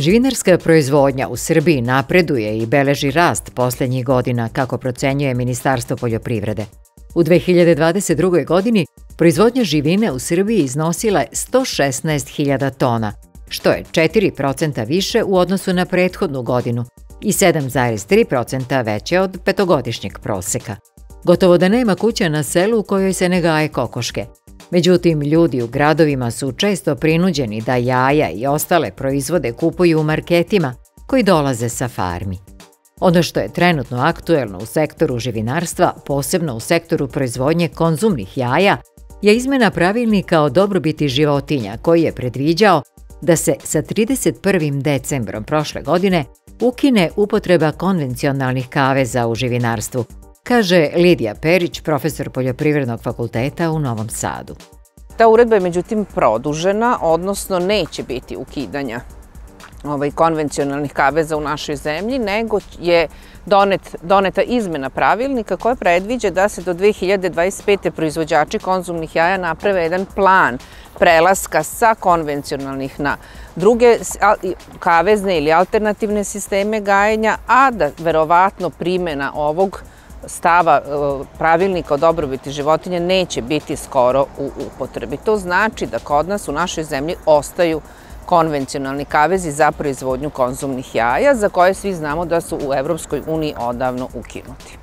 Živinarska proizvodnja u Srbiji napreduje i beleži rast poslednjih godina, kako procenjuje Ministarstvo poljoprivrede. U 2022. godini proizvodnja živine u Srbiji iznosila je 116.000 tona, što je 4% više u odnosu na prethodnu godinu i 7,3% veće od petogodišnjeg proseka. Gotovo da nema kuća na selu u kojoj se ne gaje kokoške. Međutim, ljudi u gradovima su često prinuđeni da jaja i ostale proizvode kupuju u marketima koji dolaze sa farmi. Ono što je trenutno aktuelno u sektoru živinarstva, posebno u sektoru proizvodnje konzumnih jaja, je izmena pravilnika o dobrobiti životinja koji je predviđao da se sa 31. decembrom prošle godine ukine upotreba konvencionalnih kaveza u živinarstvu, kaže Lidija Perić, profesor Poljoprivrednog fakulteta u Novom Sadu. Ta uredba je međutim produžena, odnosno neće biti ukidanja ovaj, konvencionalnih kaveza u našoj zemlji, nego je donet, doneta izmena pravilnika koja predviđa da se do 2025. proizvođači konzumnih jaja naprave jedan plan prelaska sa konvencionalnih na druge kavezne ili alternativne sisteme gajenja, a da verovatno primena ovog stava e, pravilnika o dobrobiti životinja neće biti skoro u upotrebi. To znači da kod nas u našoj zemlji ostaju konvencionalni kavezi za proizvodnju konzumnih jaja, za koje svi znamo da su u Evropskoj uniji odavno ukinuti.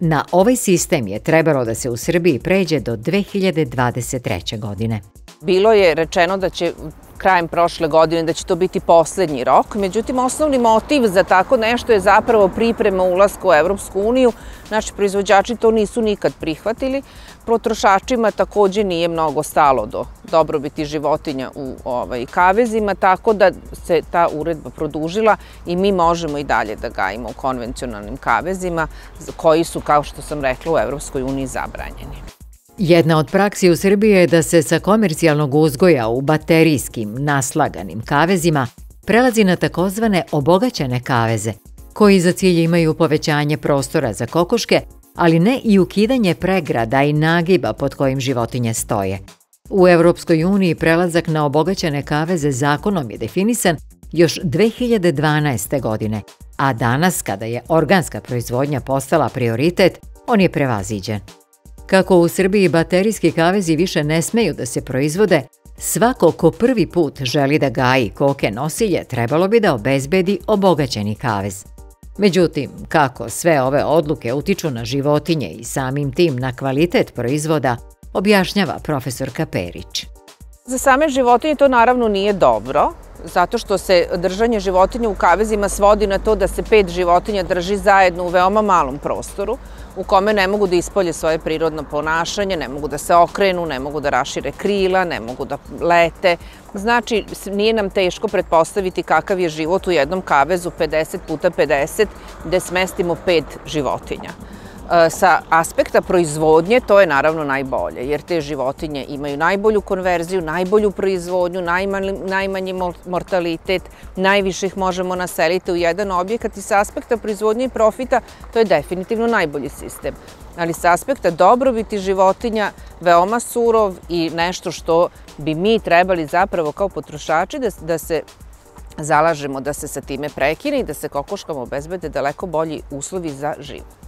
Na ovaj sistem je trebalo da se u Srbiji pređe do 2023. godine. Bilo je rečeno da će krajem prošle godine da će to biti poslednji rok. Međutim, osnovni motiv za tako nešto je zapravo priprema ulaska u Evropsku uniju. Naši proizvođači to nisu nikad prihvatili. Potrošačima takođe nije mnogo stalo do dobrobiti životinja u ovaj, kavezima, tako da se ta uredba produžila i mi možemo i dalje da gajimo u konvencionalnim kavezima koji su, kao što sam rekla, u Evropskoj uniji zabranjeni. Jedna od praksi u Srbiji je da se sa komercijalnog uzgoja u baterijskim, naslaganim kavezima prelazi na takozvane obogaćene kaveze, koji za cilj imaju povećanje prostora za kokoške, ali ne i ukidanje pregrada i nagiba pod kojim životinje stoje. U Evropskoj uniji prelazak na obogaćene kaveze zakonom je definisan još 2012. godine, a danas kada je organska proizvodnja postala prioritet, on je prevaziđen. Kako u Srbiji baterijski kavezi više ne smeju da se proizvode, svako ko prvi put želi da gaji koke nosilje trebalo bi da obezbedi obogaćeni kavez. Međutim, kako sve ove odluke utiču na životinje i samim tim na kvalitet proizvoda, objašnjava profesorka Perić. Za same životinje to naravno nije dobro, zato što se držanje životinja u kavezima svodi na to da se pet životinja drži zajedno u veoma malom prostoru, u kome ne mogu da ispolje svoje prirodno ponašanje, ne mogu da se okrenu, ne mogu da rašire krila, ne mogu da lete. Znači, nije nam teško pretpostaviti kakav je život u jednom kavezu 50 puta 50 gde smestimo pet životinja. E, sa aspekta proizvodnje to je naravno najbolje, jer te životinje imaju najbolju konverziju, najbolju proizvodnju, najmanji, najmanji mortalitet, najviše ih možemo naseliti u jedan objekat i sa aspekta proizvodnje i profita to je definitivno najbolji sistem. Ali sa aspekta dobrobiti životinja veoma surov i nešto što bi mi trebali zapravo kao potrošači da, da se zalažemo da se sa time prekine i da se kokoškama obezbede daleko bolji uslovi za život.